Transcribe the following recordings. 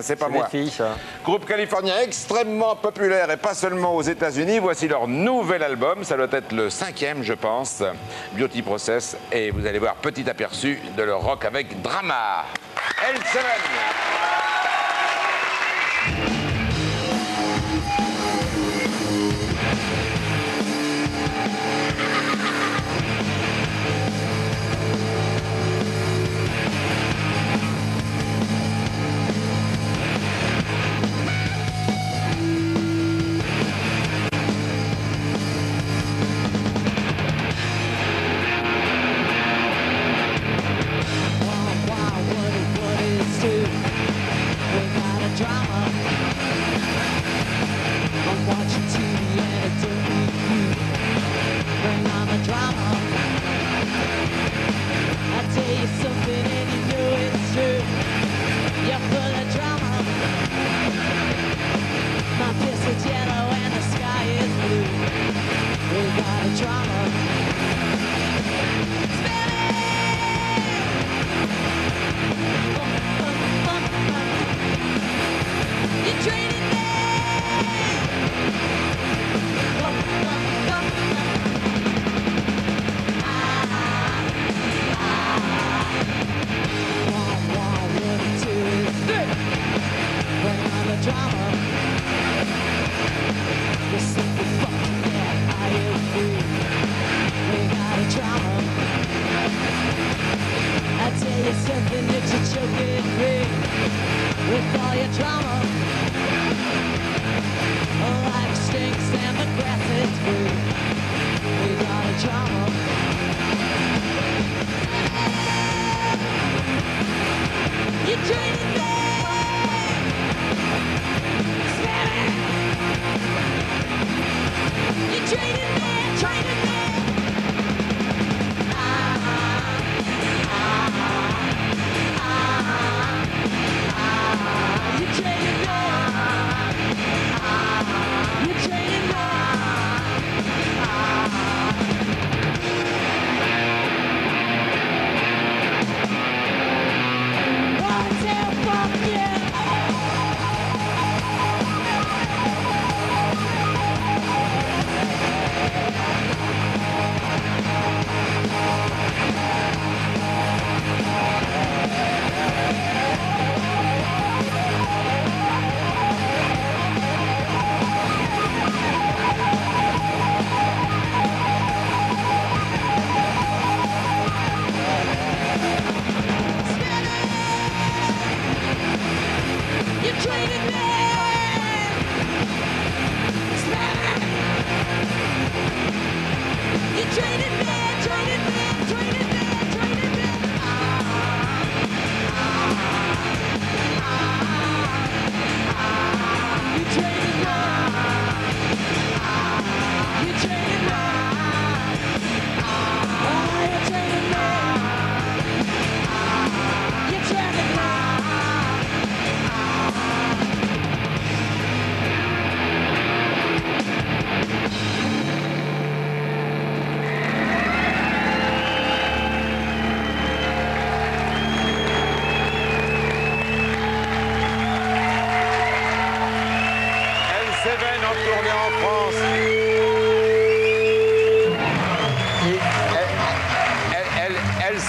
C'est pas moi. filles, ça. Groupe californien extrêmement populaire et pas seulement aux États-Unis. Voici leur nouvel album. Ça doit être le cinquième, je pense. Beauty Process. Et vous allez voir petit aperçu de leur rock avec Drama. L7. Something that you're choking free with all your drama.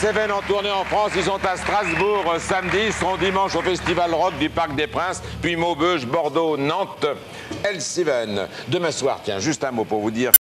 L7 en tournée en France, ils sont à Strasbourg samedi, seront dimanche au Festival Rock du Parc des Princes, puis Maubeuge, Bordeaux, Nantes. L7. Demain soir, tiens, juste un mot pour vous dire